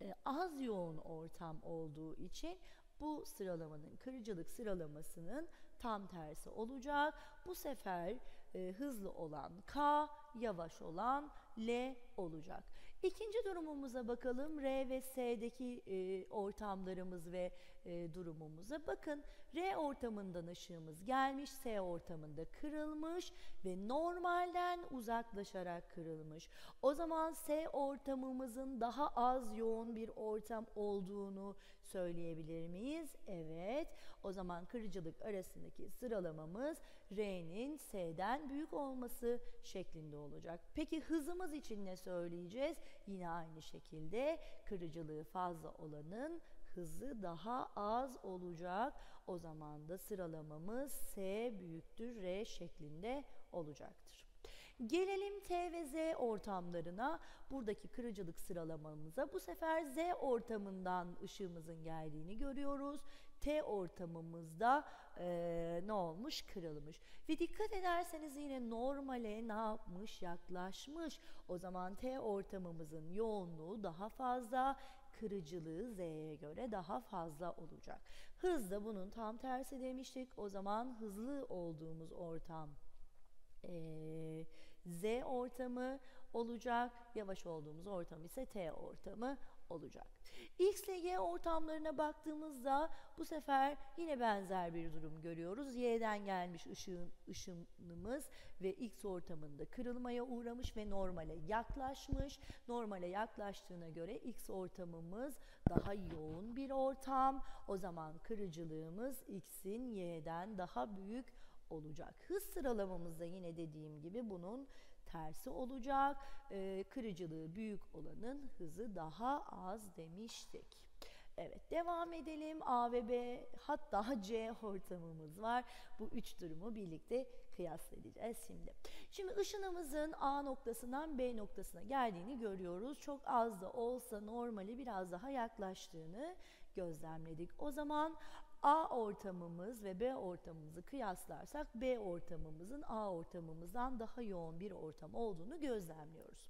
e, az yoğun ortam olduğu için bu sıralamanın kırıcılık sıralamasının tam tersi olacak. Bu sefer e, hızlı olan K, yavaş olan L olacak. İkinci durumumuza bakalım. R ve S'deki e, ortamlarımız ve e, durumumuza. Bakın R ortamından ışığımız gelmiş, S ortamında kırılmış ve normalden uzaklaşarak kırılmış. O zaman S ortamımızın daha az yoğun bir ortam olduğunu söyleyebilir miyiz? Evet. O zaman kırıcılık arasındaki sıralamamız R'nin S'den büyük olması şeklinde olacak. Peki hızımız için ne söyleyeceğiz? Yine aynı şekilde kırıcılığı fazla olanın hızı daha az olacak. O zaman da sıralamamız S büyüktür R şeklinde olacaktır. Gelelim T ve Z ortamlarına. Buradaki kırıcılık sıralamamıza bu sefer Z ortamından ışığımızın geldiğini görüyoruz. T ortamımızda e, ne olmuş? Kırılmış. Ve dikkat ederseniz yine normale ne yapmış? Yaklaşmış. O zaman T ortamımızın yoğunluğu daha fazla, kırıcılığı Z'ye göre daha fazla olacak. Hız da bunun tam tersi demiştik. O zaman hızlı olduğumuz ortam e, Z ortamı olacak. Yavaş olduğumuz ortam ise T ortamı olacak. X ile Y ortamlarına baktığımızda bu sefer yine benzer bir durum görüyoruz. Y'den gelmiş ışığın ışınımız ve X ortamında kırılmaya uğramış ve normale yaklaşmış. Normale yaklaştığına göre X ortamımız daha yoğun bir ortam. O zaman kırıcılığımız X'in Y'den daha büyük olacak. Hız sıralamamızda yine dediğim gibi bunun tersi olacak. E, kırıcılığı büyük olanın hızı daha az demiştik. Evet devam edelim. A ve B hatta C ortamımız var. Bu üç durumu birlikte kıyaslayacağız şimdi. Şimdi ışınımızın A noktasından B noktasına geldiğini görüyoruz. Çok az da olsa normali biraz daha yaklaştığını gözlemledik. O zaman A ortamımız ve B ortamımızı kıyaslarsak B ortamımızın A ortamımızdan daha yoğun bir ortam olduğunu gözlemliyoruz.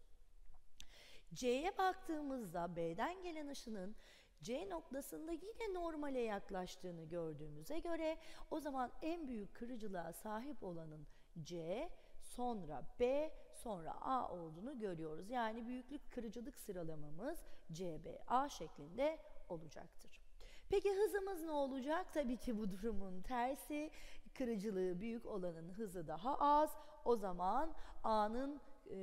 C'ye baktığımızda B'den gelen ışının C noktasında yine normale yaklaştığını gördüğümüze göre o zaman en büyük kırıcılığa sahip olanın C, sonra B, sonra A olduğunu görüyoruz. Yani büyüklük kırıcılık sıralamamız CBA şeklinde olacaktır. Peki hızımız ne olacak? Tabii ki bu durumun tersi. Kırıcılığı büyük olanın hızı daha az. O zaman A'nın e,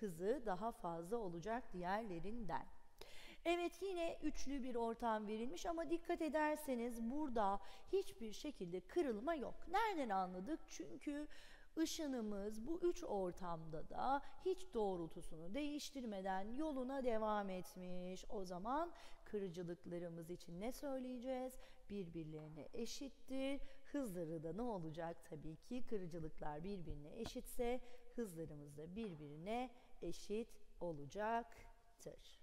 hızı daha fazla olacak diğerlerinden. Evet yine üçlü bir ortam verilmiş ama dikkat ederseniz burada hiçbir şekilde kırılma yok. Nereden anladık? Çünkü ışınımız bu üç ortamda da hiç doğrultusunu değiştirmeden yoluna devam etmiş. O zaman kırıcılıklarımız için ne söyleyeceğiz? Birbirlerine eşittir. Hızları da ne olacak? Tabii ki kırıcılıklar birbirine eşitse hızlarımız da birbirine eşit olacaktır.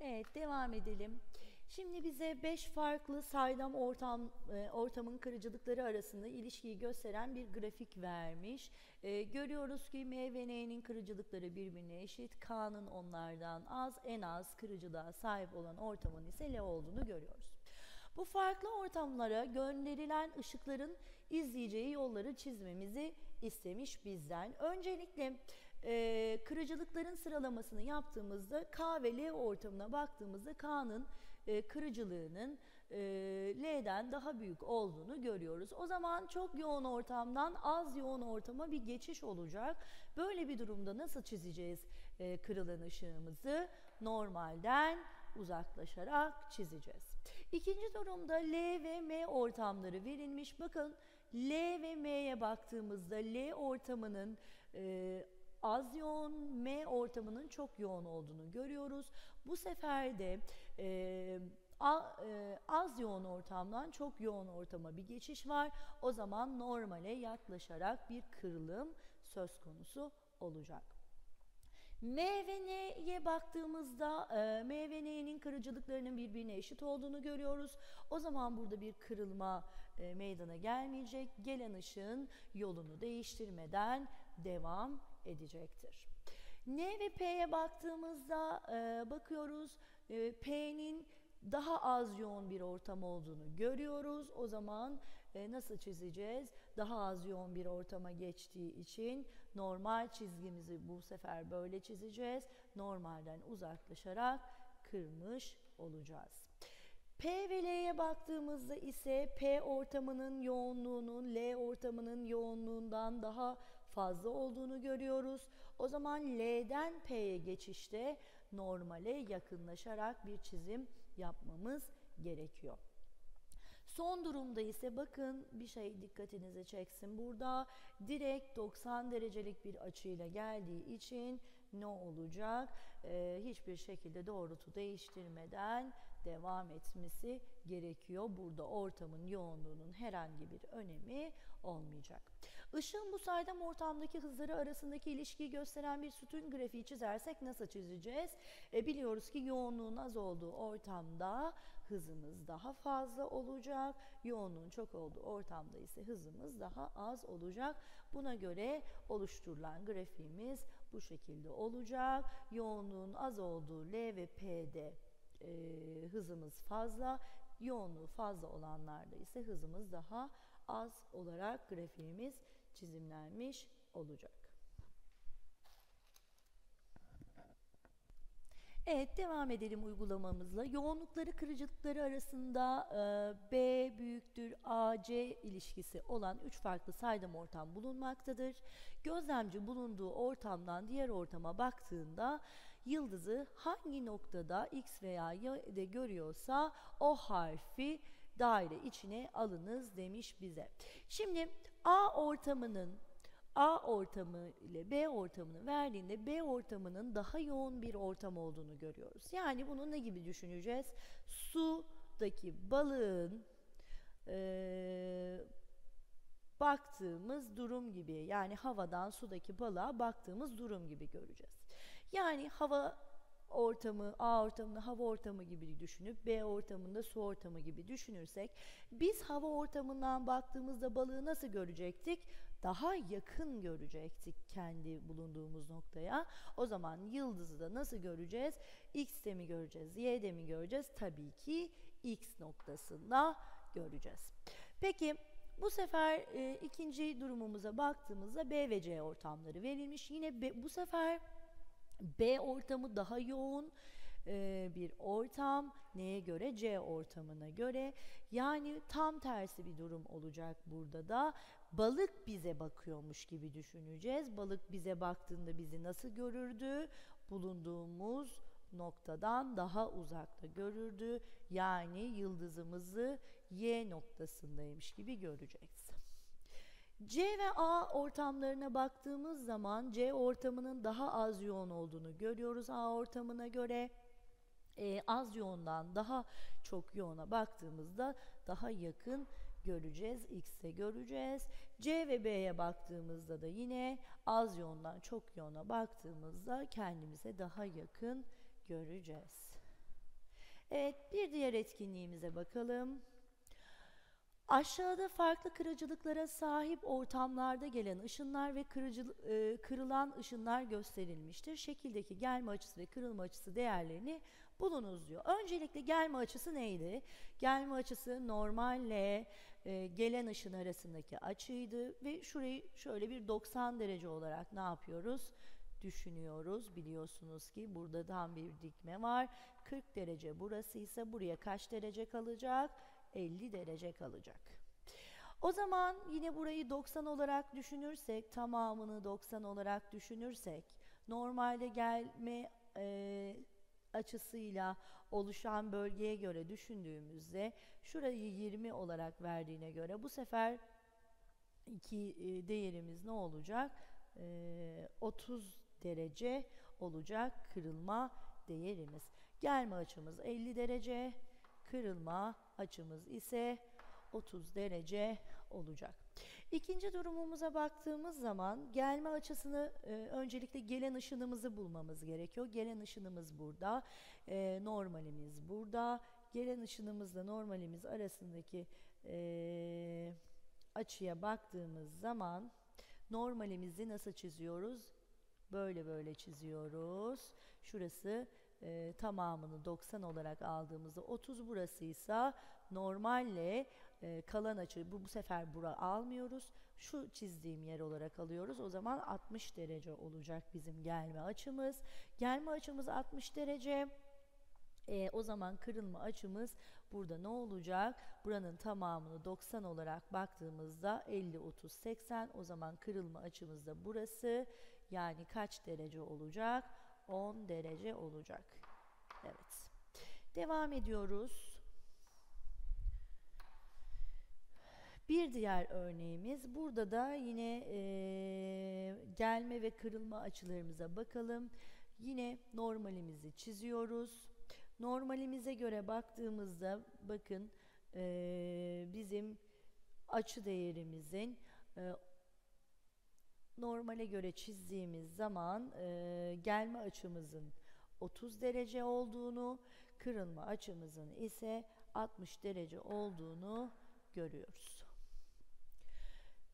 Evet devam edelim. Şimdi bize 5 farklı saydam ortam e, ortamın kırıcılıkları arasında ilişkiyi gösteren bir grafik vermiş. E, görüyoruz ki M ve N'nin kırıcılıkları birbirine eşit. K'nın onlardan az, en az kırıcılığa sahip olan ortamın ise L olduğunu görüyoruz. Bu farklı ortamlara gönderilen ışıkların izleyeceği yolları çizmemizi istemiş bizden. Öncelikle e, kırıcılıkların sıralamasını yaptığımızda K ve L ortamına baktığımızda K'nın e, kırıcılığının e, L'den daha büyük olduğunu görüyoruz. O zaman çok yoğun ortamdan az yoğun ortama bir geçiş olacak. Böyle bir durumda nasıl çizeceğiz e, kırılan ışığımızı? Normalden uzaklaşarak çizeceğiz. İkinci durumda L ve M ortamları verilmiş. Bakın L ve M'ye baktığımızda L ortamının az yoğun, M ortamının çok yoğun olduğunu görüyoruz. Bu sefer de e, a, e, az yoğun ortamdan çok yoğun ortama bir geçiş var. O zaman normale yaklaşarak bir kırılım söz konusu olacak. M ve N'ye baktığımızda e, M ve N'nin kırıcılıklarının birbirine eşit olduğunu görüyoruz. O zaman burada bir kırılma e, meydana gelmeyecek. Gelen ışığın yolunu değiştirmeden devam edecektir. N ve P'ye baktığımızda e, bakıyoruz e, P'nin daha az yoğun bir ortam olduğunu görüyoruz. O zaman e, nasıl çizeceğiz? Daha az yoğun bir ortama geçtiği için normal çizgimizi bu sefer böyle çizeceğiz. Normalden uzaklaşarak kırmış olacağız. P ve L'ye baktığımızda ise P ortamının yoğunluğunun L ortamının yoğunluğundan daha fazla olduğunu görüyoruz. O zaman L'den P'ye geçişte normale yakınlaşarak bir çizim yapmamız gerekiyor. Son durumda ise bakın bir şey dikkatinizi çeksin. Burada direkt 90 derecelik bir açıyla geldiği için ne olacak? Ee, hiçbir şekilde doğrultu değiştirmeden devam etmesi gerekiyor. Burada ortamın yoğunluğunun herhangi bir önemi olmayacak. Işığın bu saydam ortamdaki hızları arasındaki ilişkiyi gösteren bir sütun grafiği çizersek nasıl çizeceğiz? E, biliyoruz ki yoğunluğun az olduğu ortamda hızımız daha fazla olacak. Yoğunluğun çok olduğu ortamda ise hızımız daha az olacak. Buna göre oluşturulan grafiğimiz bu şekilde olacak. Yoğunluğun az olduğu L ve P'de e, hızımız fazla. Yoğunluğu fazla olanlarda ise hızımız daha az olarak grafiğimiz çizimlenmiş olacak. Evet devam edelim uygulamamızla. Yoğunlukları kırıcılıkları arasında e, B büyüktür AC ilişkisi olan üç farklı saydam ortam bulunmaktadır. Gözlemci bulunduğu ortamdan diğer ortama baktığında yıldızı hangi noktada X veya Y'de görüyorsa o harfi daire içine alınız demiş bize. Şimdi A ortamının A ortamı ile B ortamını verdiğinde B ortamının daha yoğun bir ortam olduğunu görüyoruz. Yani bunu ne gibi düşüneceğiz? Sudaki balığın e, baktığımız durum gibi yani havadan sudaki balığa baktığımız durum gibi göreceğiz. Yani hava ortamı, A ortamını hava ortamı gibi düşünüp B ortamında su ortamı gibi düşünürsek biz hava ortamından baktığımızda balığı nasıl görecektik? Daha yakın görecektik kendi bulunduğumuz noktaya. O zaman yıldızı da nasıl göreceğiz? X'te mi göreceğiz, Y'de mi göreceğiz? Tabii ki X noktasında göreceğiz. Peki bu sefer e, ikinci durumumuza baktığımızda B ve C ortamları verilmiş. Yine B, bu sefer B ortamı daha yoğun e, bir ortam. Neye göre? C ortamına göre. Yani tam tersi bir durum olacak burada da. Balık bize bakıyormuş gibi düşüneceğiz. Balık bize baktığında bizi nasıl görürdü? Bulunduğumuz noktadan daha uzakta görürdü. Yani yıldızımızı Y noktasındaymış gibi göreceğiz. C ve A ortamlarına baktığımız zaman C ortamının daha az yoğun olduğunu görüyoruz A ortamına göre. E, az yoğundan daha çok yoğuna baktığımızda daha yakın göreceğiz. X'te göreceğiz. C ve B'ye baktığımızda da yine az yoğundan çok yoğuna baktığımızda kendimize daha yakın göreceğiz. Evet bir diğer etkinliğimize bakalım. Aşağıda farklı kırıcılıklara sahip ortamlarda gelen ışınlar ve kırıcı, e, kırılan ışınlar gösterilmiştir. Şekildeki gelme açısı ve kırılma açısı değerlerini bulunuz diyor. Öncelikle gelme açısı neydi? Gelme açısı normalle e, gelen ışın arasındaki açıydı ve şurayı şöyle bir 90 derece olarak ne yapıyoruz? Düşünüyoruz. Biliyorsunuz ki burada tam bir dikme var. 40 derece burası ise buraya kaç derece kalacak? 50 derece kalacak. O zaman yine burayı 90 olarak düşünürsek, tamamını 90 olarak düşünürsek, normalde gelme e, açısıyla oluşan bölgeye göre düşündüğümüzde şurayı 20 olarak verdiğine göre bu sefer iki e, değerimiz ne olacak? E, 30 derece olacak kırılma değerimiz. Gelme açımız 50 derece, kırılma açımız ise 30 derece olacak. İkinci durumumuza baktığımız zaman gelme açısını e, öncelikle gelen ışınımızı bulmamız gerekiyor. Gelen ışınımız burada, e, normalimiz burada. Gelen ışınımızla normalimiz arasındaki e, açıya baktığımız zaman normalimizi nasıl çiziyoruz? Böyle böyle çiziyoruz. Şurası e, tamamını 90 olarak aldığımızda 30 burasıysa normalle e, kalan açı bu, bu sefer bura almıyoruz. Şu çizdiğim yer olarak alıyoruz. O zaman 60 derece olacak bizim gelme açımız. Gelme açımız 60 derece. E, o zaman kırılma açımız burada ne olacak? Buranın tamamını 90 olarak baktığımızda 50, 30, 80 o zaman kırılma açımız da burası. Yani kaç derece olacak? 10 derece olacak. Evet. Devam ediyoruz. Bir diğer örneğimiz burada da yine e, gelme ve kırılma açılarımıza bakalım. Yine normalimizi çiziyoruz. Normalimize göre baktığımızda bakın e, bizim açı değerimizin e, normale göre çizdiğimiz zaman e, gelme açımızın 30 derece olduğunu, kırılma açımızın ise 60 derece olduğunu görüyoruz.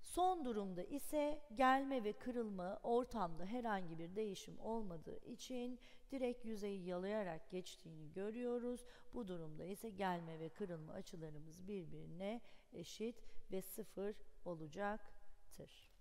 Son durumda ise gelme ve kırılma ortamda herhangi bir değişim olmadığı için direkt yüzeyi yalayarak geçtiğini görüyoruz. Bu durumda ise gelme ve kırılma açılarımız birbirine eşit ve sıfır olacaktır.